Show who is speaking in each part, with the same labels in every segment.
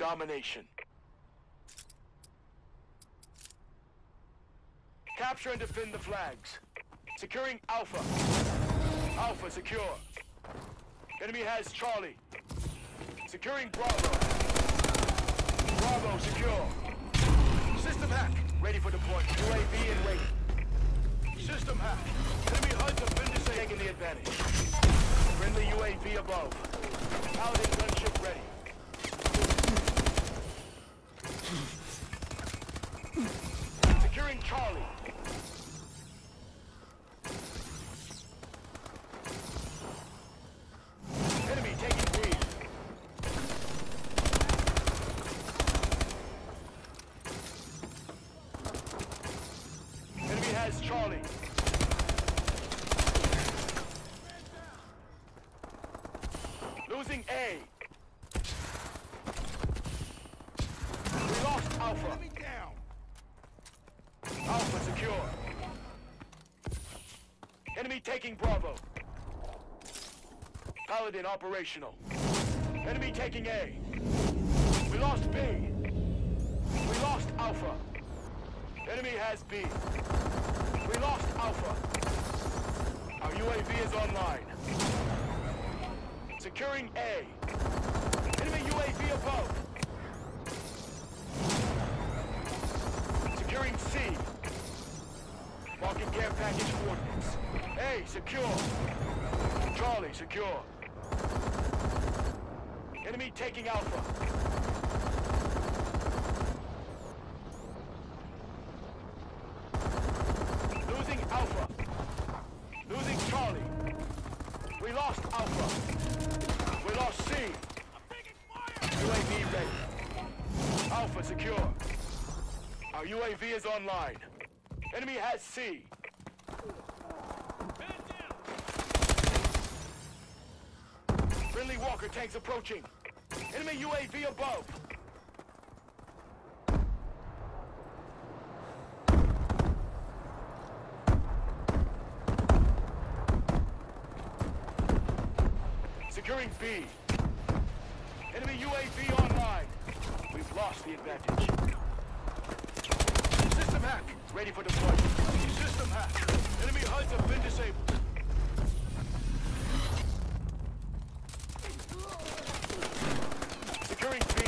Speaker 1: domination. Capture and defend the flags. Securing Alpha. Alpha secure. Enemy has Charlie. Securing Bravo. Bravo secure. System hack. Ready for deployment. UAV in waiting. System hack. Enemy been disabled. Taking the advantage. Friendly UAV above. Paladin gunship ready. Securing Charlie. Losing A. We lost. Alpha secure. Enemy taking Bravo. Paladin operational. Enemy taking A. We lost B. We lost Alpha. Enemy has B. We lost Alpha. Our UAV is online. Securing A. Enemy UAV above. Securing C. Marking care package coordinates. Secure. Charlie, secure. Enemy taking Alpha. Losing Alpha. Losing Charlie. We lost Alpha. We lost C. UAV ready. Alpha secure. Our UAV is online. Enemy has C. Friendly Walker tanks approaching. Enemy UAV above. Securing B. Enemy UAV online. We've lost the advantage. System hack. Ready for deployment. System hack. Enemy HUDs have been disabled. Securing B.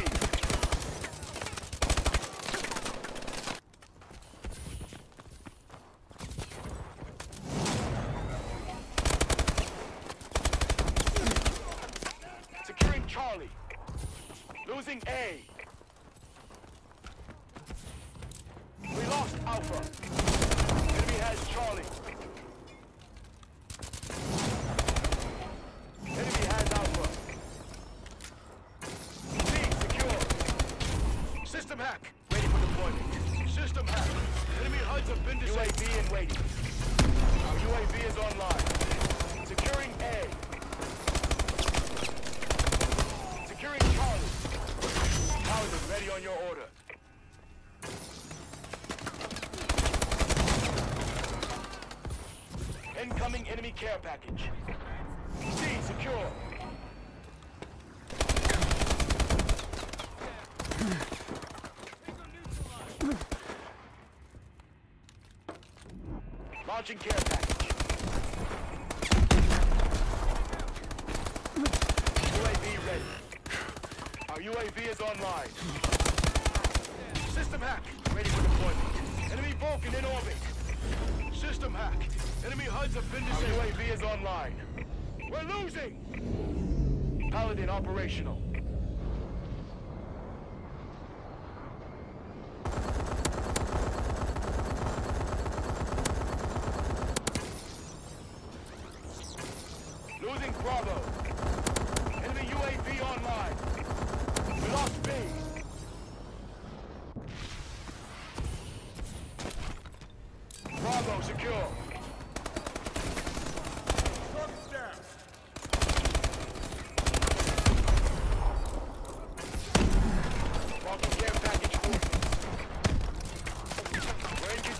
Speaker 1: Securing Charlie. Losing A. We lost Alpha. Enemy has Charlie. Enemy has Alpha. C secure. System hack. Ready for deployment. System hack. Enemy HUDs have been disabled. UAV in waiting. Our UAV is online. Securing A. Securing Charlie. Paladin ready on your order. Incoming enemy care package. C secure. Launching care package. UAV ready. Our UAV is online. System hack. Ready for deployment. Enemy Vulcan in orbit. Enemy HUDs have been disabled. UAV is online. We're losing! Paladin operational.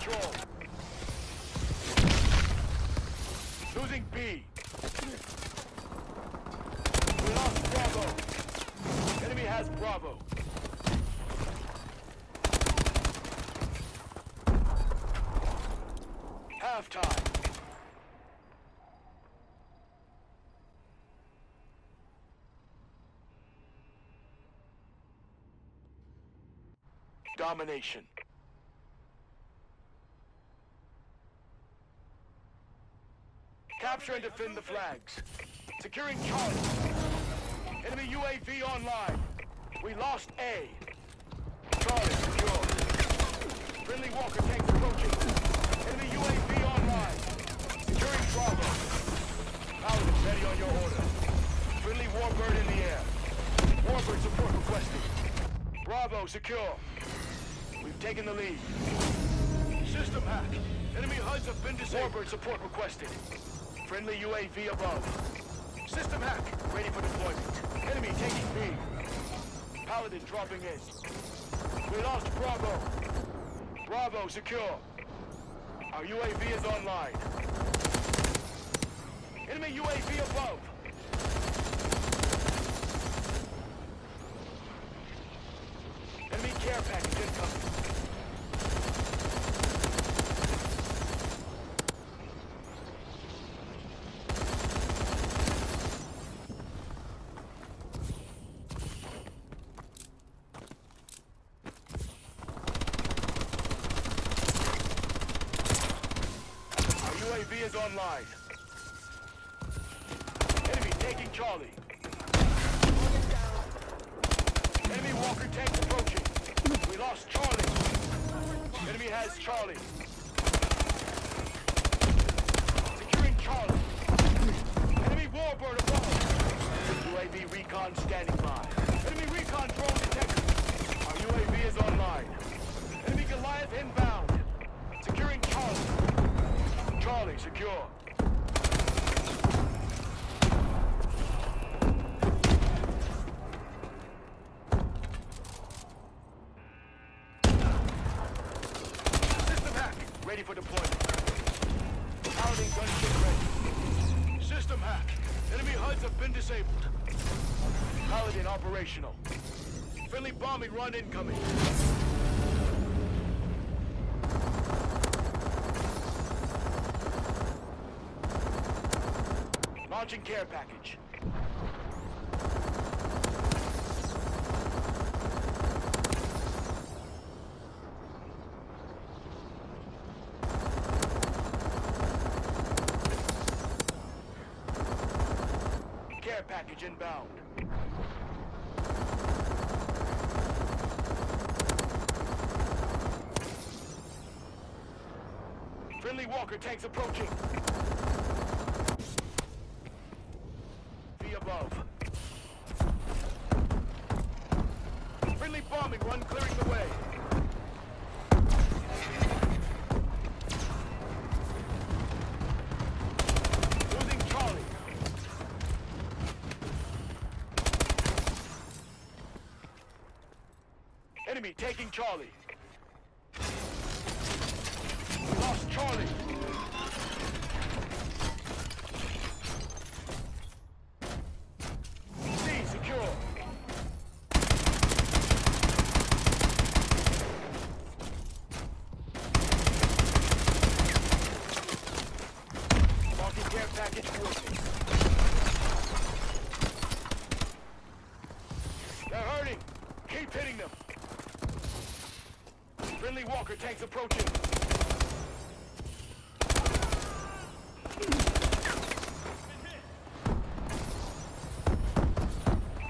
Speaker 1: control. Losing B. We lost Bravo. Enemy has Bravo. Halftime. Domination. Capture and defend the flags. Securing Charlie. Enemy UAV online. We lost A. Charlie secure. Friendly Walker tanks approaching. Enemy UAV online. Securing Bravo. Paladin ready on your order. Friendly Warbird in the air. Warbird support requested. Bravo secure. We've taken the lead. System hack. Enemy HUDs have been disabled. Warbird support requested. Friendly UAV above. System hack. Ready for deployment. Enemy taking B. Paladin dropping in. We lost Bravo. Bravo secure. Our UAV is online. Enemy UAV above. Enemy care package incoming. Our Is online. Enemy taking Charlie. Enemy Walker tanks approaching. We lost Charlie. Enemy has Charlie. Securing Charlie. Enemy Warbird above. UAV recon standing secure. Ready for deployment. Paladin gunship ready. System hack. Enemy HUDs have been disabled. Paladin operational. Friendly bombing run incoming. Launching care package. Care package inbound. Friendly Walker tanks approaching. Charlie. Lost Charlie. C secure. Marking care package working. They're hurting. Keep hitting them. Friendly Walker tanks approaching.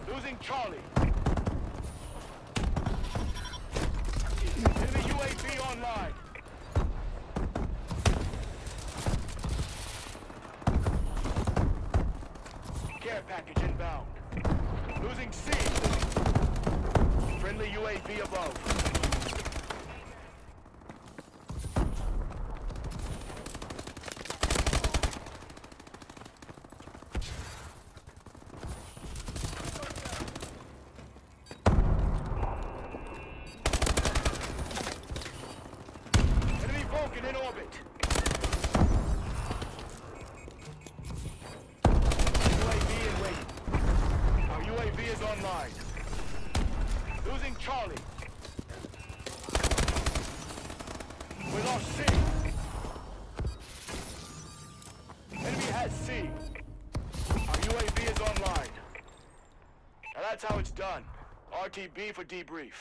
Speaker 1: Losing Charlie. Enemy UAV online. Care package inbound. Losing C. Friendly UAV above. Done. RTB for debrief.